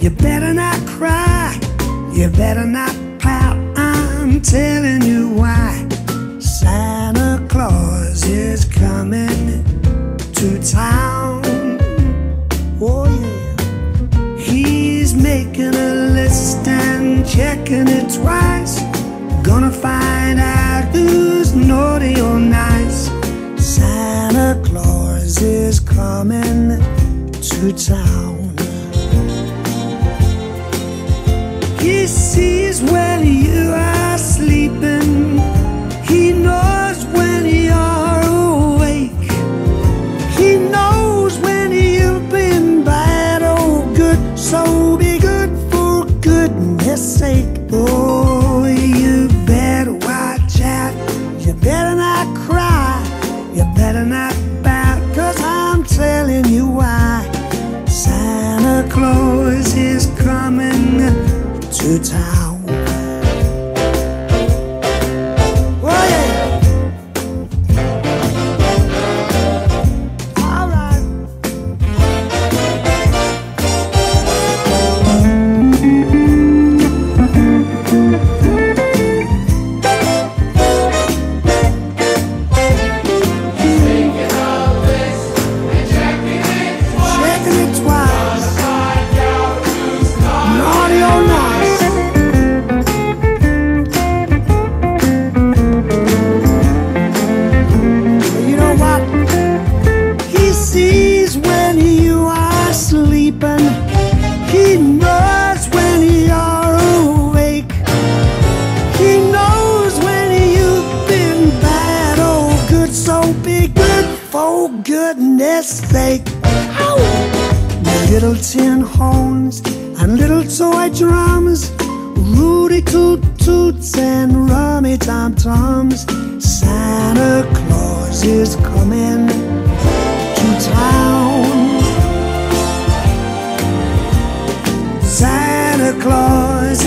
You better not cry, you better not pout. I'm telling you why. Santa Claus is coming to town. Oh, yeah. He's making a list and checking it twice. Gonna find out who's naughty or nice. Santa Claus is coming to town. Better not pout. Cause I'm telling you why. Santa Claus is coming to town. So be good for goodness sake. Ow! Little tin horns and little toy drums. Rudy toot toots and rummy tom toms. Santa Claus is coming to town. Santa Claus